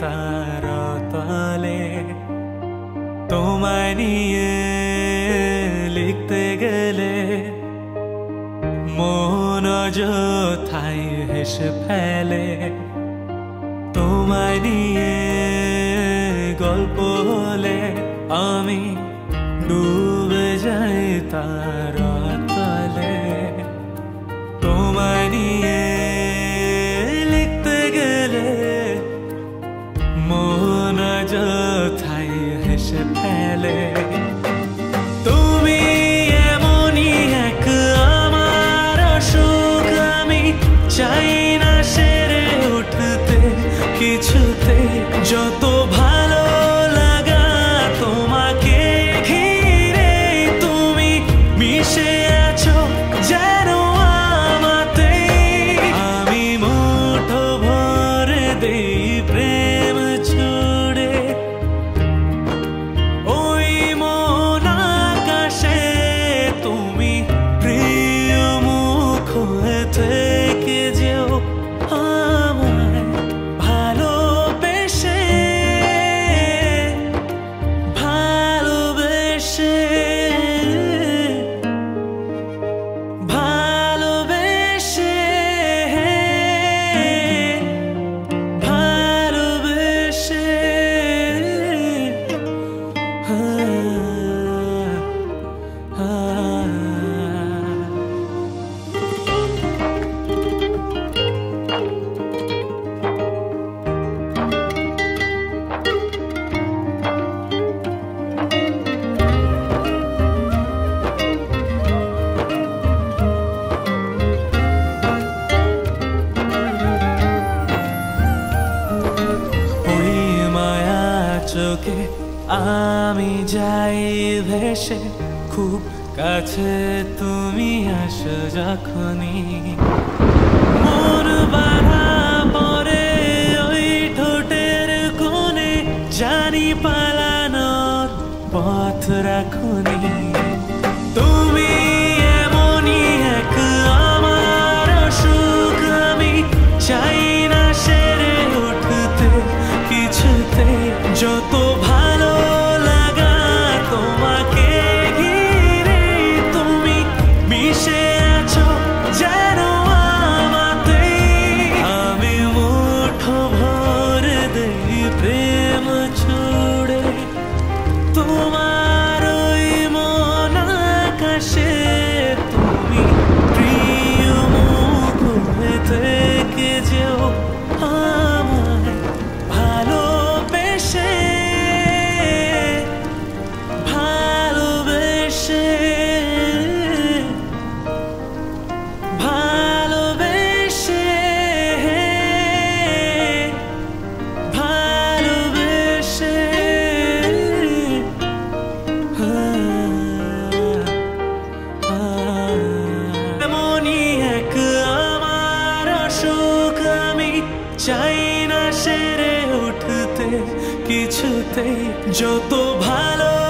তারা তালে তোমায় নিয়ে লিখতে গেলে মন অযথাই হেসে ফেলে। তোমায় নিয়ে গল্প হলে আমি ডুবে যাই তারা ফেলে তুমি এমনই আমার চাই না সেরে উঠতে কিছুতে যত ভালো চোখে আমি যাই ভেসে, খুব কাছে তুমি আসো যখনই। ওই ঠোঁটের জানি পালানোর পথ রাখুনি। ashes. চাই না সেরে উঠতে কিছুতেই। যত ভালো